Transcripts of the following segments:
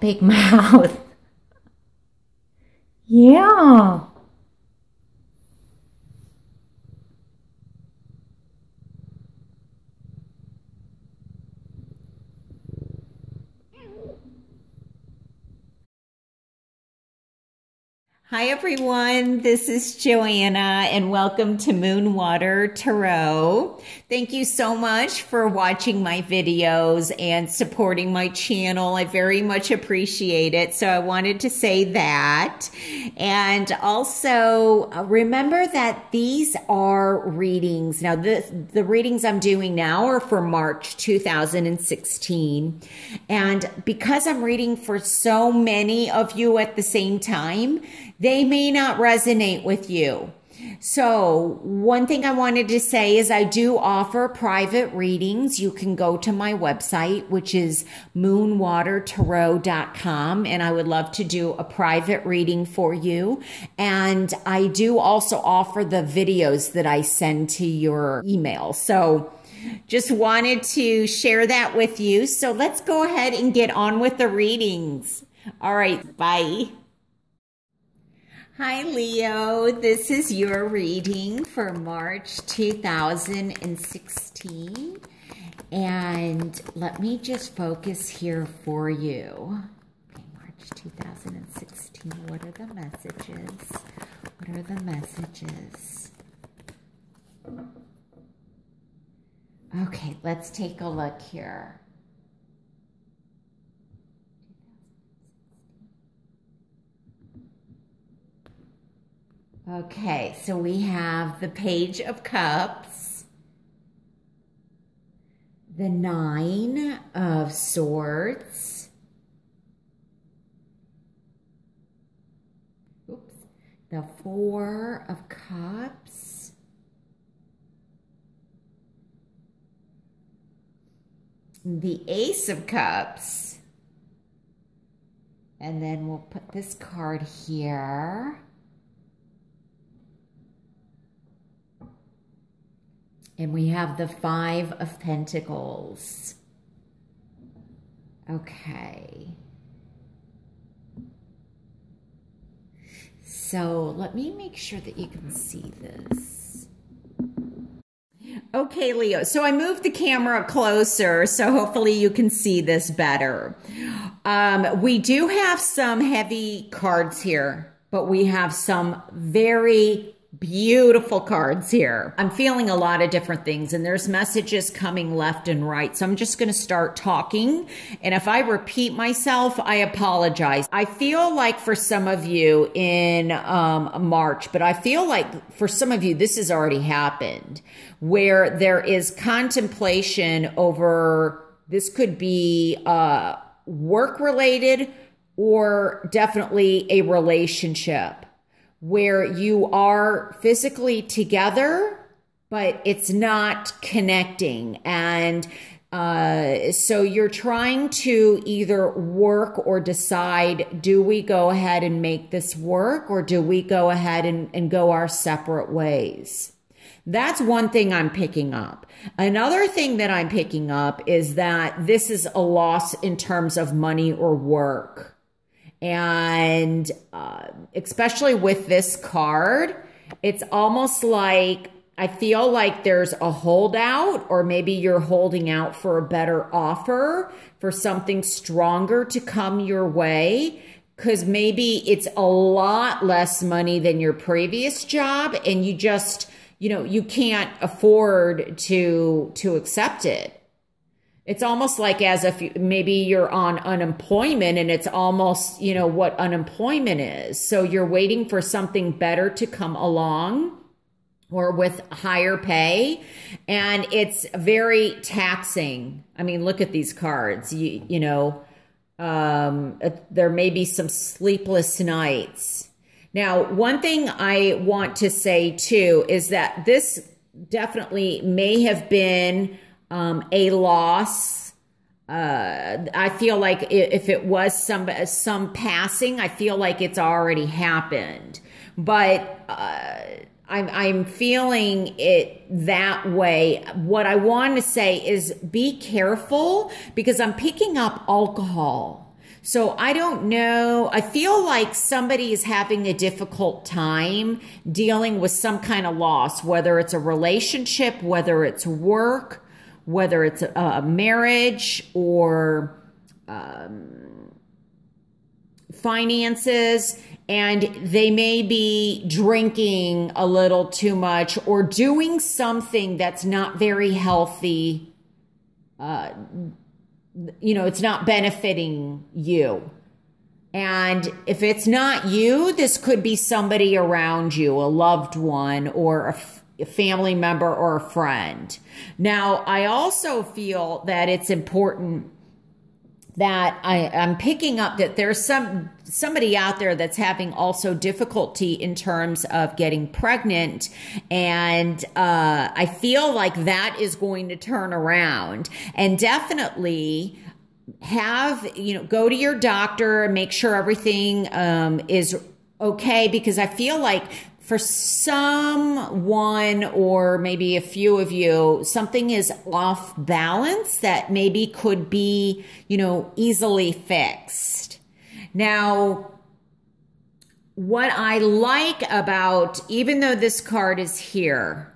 big mouth. Hi, everyone. This is Joana, and welcome to Moon Water Tarot. Thank you so much for watching my videos and supporting my channel. I very much appreciate it. So, I wanted to say that. And also, uh, remember that these are readings. Now, the, the readings I'm doing now are for March 2016. And because I'm reading for so many of you at the same time, they may not resonate with you. So, one thing I wanted to say is I do offer private readings. You can go to my website, which is moonwatertarot.com, and I would love to do a private reading for you. And I do also offer the videos that I send to your email. So, just wanted to share that with you. So, let's go ahead and get on with the readings. All right, bye. Hi, Leo. This is your reading for March 2016. And let me just focus here for you. Okay, March 2016. What are the messages? What are the messages? Okay, let's take a look here. Okay, so we have the Page of Cups, the Nine of Swords, oops, the Four of Cups, the Ace of Cups, and then we'll put this card here. And we have the Five of Pentacles. Okay. So let me make sure that you can see this. Okay, Leo. So I moved the camera closer, so hopefully you can see this better. Um, we do have some heavy cards here, but we have some very beautiful cards here. I'm feeling a lot of different things and there's messages coming left and right. So I'm just going to start talking. And if I repeat myself, I apologize. I feel like for some of you in um, March, but I feel like for some of you, this has already happened where there is contemplation over this could be uh, work related or definitely a relationship where you are physically together, but it's not connecting. And uh, so you're trying to either work or decide do we go ahead and make this work or do we go ahead and, and go our separate ways? That's one thing I'm picking up. Another thing that I'm picking up is that this is a loss in terms of money or work. And uh, especially with this card, it's almost like I feel like there's a holdout, or maybe you're holding out for a better offer, for something stronger to come your way. Because maybe it's a lot less money than your previous job, and you just, you know, you can't afford to to accept it. It's almost like as if you, maybe you're on unemployment and it's almost, you know, what unemployment is. So you're waiting for something better to come along or with higher pay and it's very taxing. I mean, look at these cards. You you know, um there may be some sleepless nights. Now, one thing I want to say too is that this definitely may have been um, a loss. Uh, I feel like if it was some some passing, I feel like it's already happened. But uh, I'm I'm feeling it that way. What I want to say is be careful because I'm picking up alcohol. So I don't know. I feel like somebody is having a difficult time dealing with some kind of loss, whether it's a relationship, whether it's work, whether it's a, marriage or um, finances. And they may be drinking a little too much or doing something that's not very healthy. Uh, you know, it's not benefiting you. And if it's not you, this could be somebody around you, a loved one or a, family member or a friend. Now, I also feel that it's important that I, I'm picking up that there's some somebody out there that's having also difficulty in terms of getting pregnant, and uh, I feel like that is going to turn around, and definitely have you know go to your doctor and make sure everything um, is okay. Because I feel like for someone or maybe a few of you, something is off balance that maybe could be, you know, easily fixed. Now, what I like about, even though this card is here,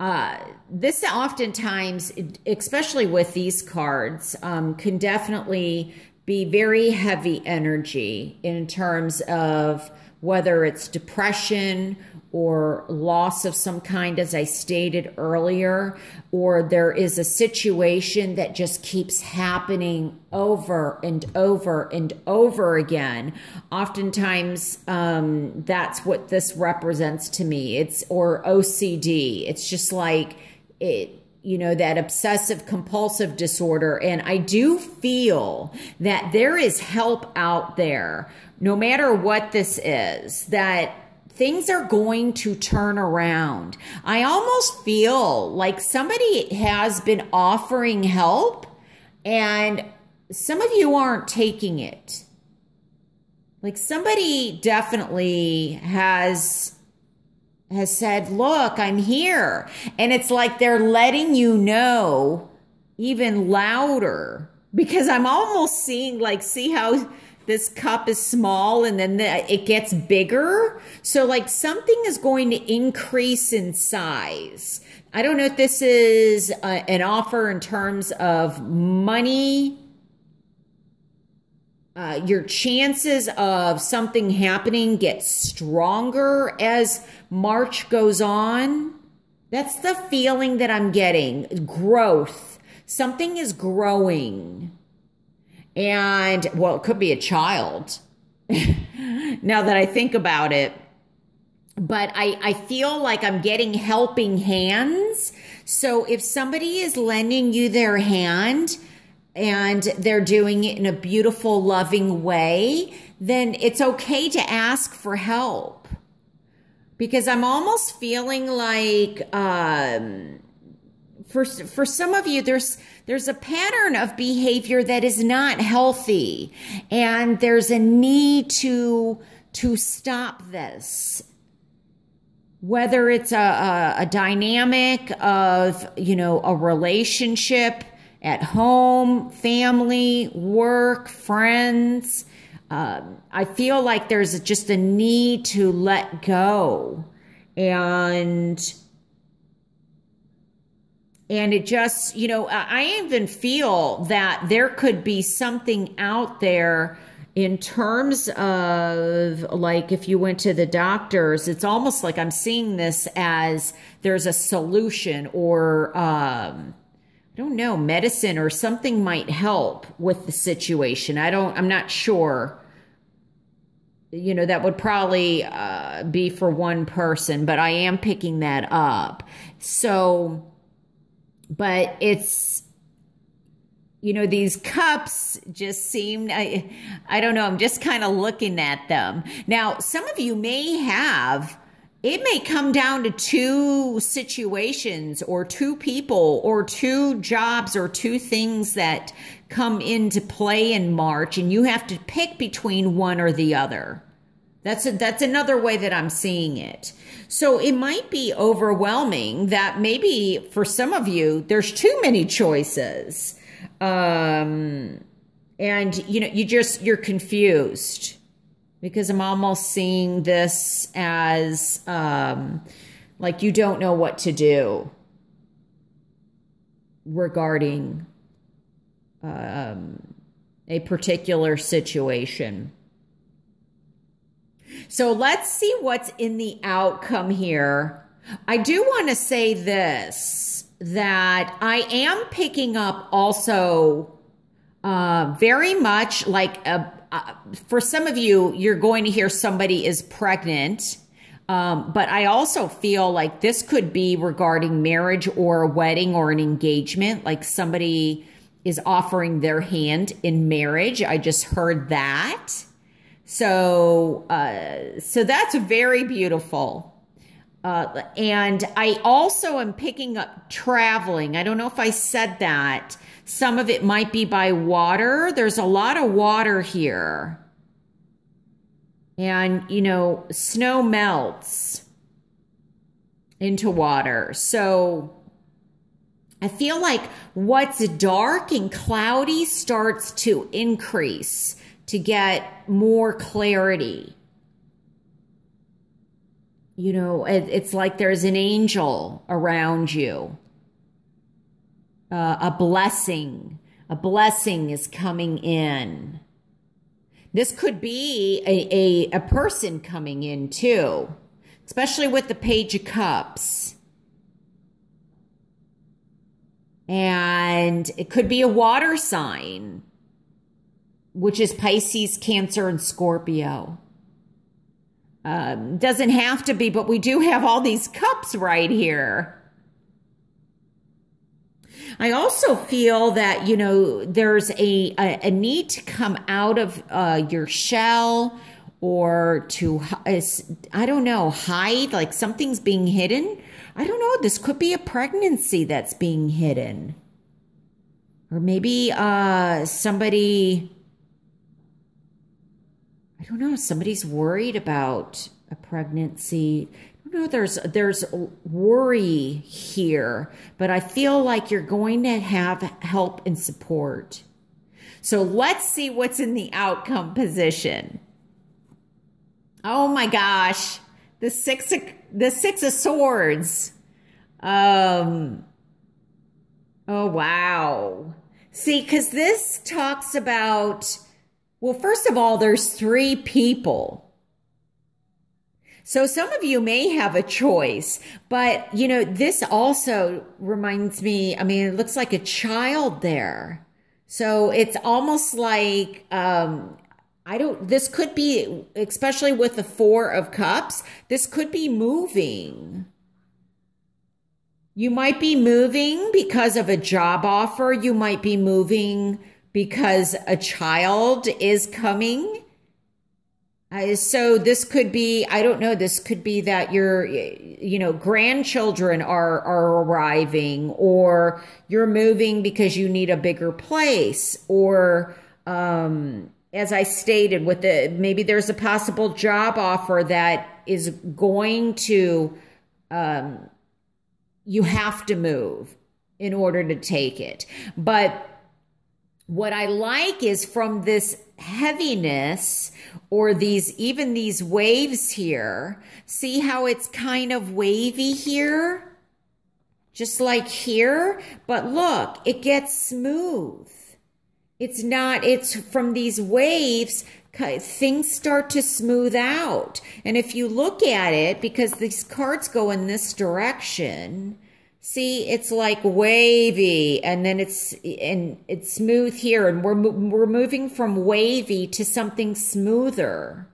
uh, this oftentimes, especially with these cards, um, can definitely be very heavy energy in terms of whether it's depression or loss of some kind, as I stated earlier, or there is a situation that just keeps happening over and over and over again. Oftentimes, um, that's what this represents to me. It's or OCD. It's just like it you know, that obsessive compulsive disorder. And I do feel that there is help out there no matter what this is, that things are going to turn around. I almost feel like somebody has been offering help and some of you aren't taking it. Like somebody definitely has has said, "Look, I'm here." And it's like they're letting you know even louder because I'm almost seeing like see how this cup is small and then the, it gets bigger. So like something is going to increase in size. I don't know if this is a, an offer in terms of money, uh, your chances of something happening get stronger as March goes on. That's the feeling that I'm getting. Growth. Something is growing. And well, it could be a child now that I think about it. But I, I feel like I'm getting helping hands. So if somebody is lending you their hand and they're doing it in a beautiful, loving way, then it's okay to ask for help. Because I'm almost feeling like, um, for for some of you there's there's a pattern of behavior that is not healthy and there's a need to to stop this whether it's a, a, a dynamic of you know a relationship at home family work friends. Um, i feel like there's just a need to let go and and it just, you know, I even feel that there could be something out there in terms of like if you went to the doctors, it's almost like I'm seeing this as there's a solution or, um, don't know, medicine or something might help with the situation. I don't, I'm not sure. You know, that would probably uh, be for one person, but I am picking that up. So, but it's you know these cups just seem I, I don't know i'm just kind of looking at them now some of you may have it may come down to two situations or two people or two jobs or two things that come into play in march and you have to pick between one or the other that's a, that's another way that I'm seeing it. So it might be overwhelming that maybe for some of you there's too many choices. Um, and you know, you just, you're confused because I'm almost seeing this as um, like you don't know what to do regarding um, a particular situation. So let's see what's in the outcome here. I do want to say this that I am picking up also uh, very much like a, uh, for some of you, you're going to hear somebody is pregnant. Um, but I also feel like this could be regarding marriage or a wedding or an engagement, like somebody is offering their hand in marriage. I just heard that. So, uh, so that's very beautiful. Uh, and I also am picking up traveling. I don't know if I said that. Some of it might be by water. There's a lot of water here. And, you know, snow melts into water. So I feel like what's dark and cloudy starts to increase to get more clarity you know, it, it's like there's an angel around you. Uh, a blessing, a blessing is coming in. This could be a, a, a person coming in too, especially with the Page of Cups. And it could be a water sign, which is Pisces, Cancer, and Scorpio. Um, doesn't have to be, but we do have all these cups right here. I also feel that, you know, there's a, a, a need to come out of uh, your shell or to, I don't know, hide, like something's being hidden. I don't know. This could be a pregnancy that's being hidden. Or maybe uh, somebody don't know, somebody's worried about a pregnancy. I don't know, there's there's worry here, but I feel like you're going to have help and support. So let's see what's in the outcome position. Oh my gosh, the six of, the six of swords. Um. Oh wow. See, because this talks about well, first of all, there's three people. So some of you may have a choice, but you know, this also reminds me, I mean, it looks like a child there. So it's almost like, um, I don't, this could be, especially with the four of cups, this could be moving. You might be moving because of a job offer. You might be moving because a child is coming. Uh, so this could be, I don't know, this could be that your, you know, grandchildren are, are arriving or you're moving because you need a bigger place or, um, as I stated with the, maybe there's a possible job offer that is going to, um, you have to move in order to take it. But what I like is from this heaviness or these, even these waves here, see how it's kind of wavy here? Just like here. But look, it gets smooth. It's not, it's from these waves, things start to smooth out. And if you look at it, because these cards go in this direction, See, it's like wavy and then it's and it's smooth here and we're we're moving from wavy to something smoother.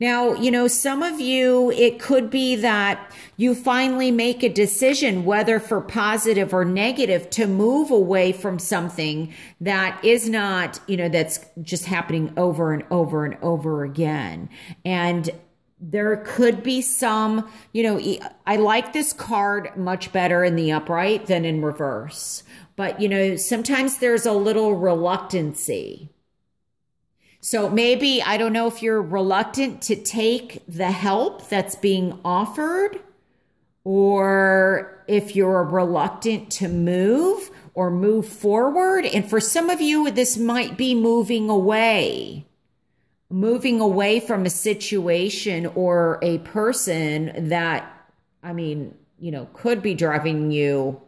Now, you know, some of you, it could be that you finally make a decision, whether for positive or negative, to move away from something that is not, you know, that's just happening over and over and over again. And there could be some, you know, I like this card much better in the upright than in reverse. But, you know, sometimes there's a little reluctancy. So maybe, I don't know if you're reluctant to take the help that's being offered or if you're reluctant to move or move forward. And for some of you, this might be moving away, moving away from a situation or a person that, I mean, you know, could be driving you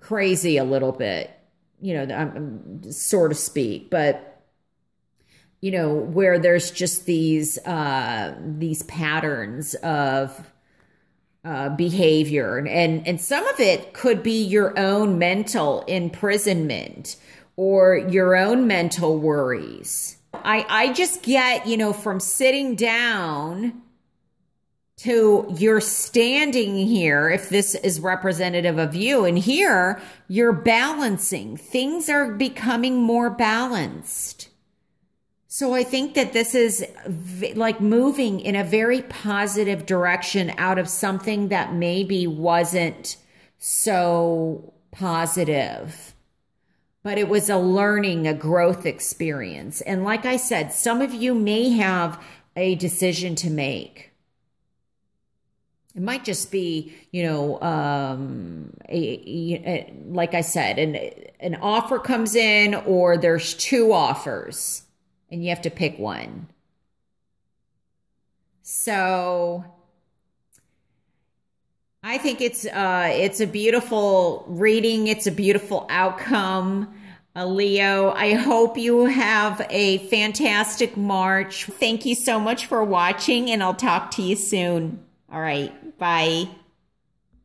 crazy a little bit, you know, um, so to speak, but you know, where there's just these uh, these patterns of uh, behavior, and and some of it could be your own mental imprisonment or your own mental worries. I I just get you know from sitting down to you're standing here if this is representative of you. And here you're balancing. Things are becoming more balanced. So I think that this is like moving in a very positive direction out of something that maybe wasn't so positive. But it was a learning, a growth experience. And like I said, some of you may have a decision to make. It might just be, you know, um, a, a, like I said, an, an offer comes in or there's two offers and you have to pick one. So I think it's uh, it's a beautiful reading. It's a beautiful outcome. Uh, Leo, I hope you have a fantastic March. Thank you so much for watching, and I'll talk to you soon. All right, bye.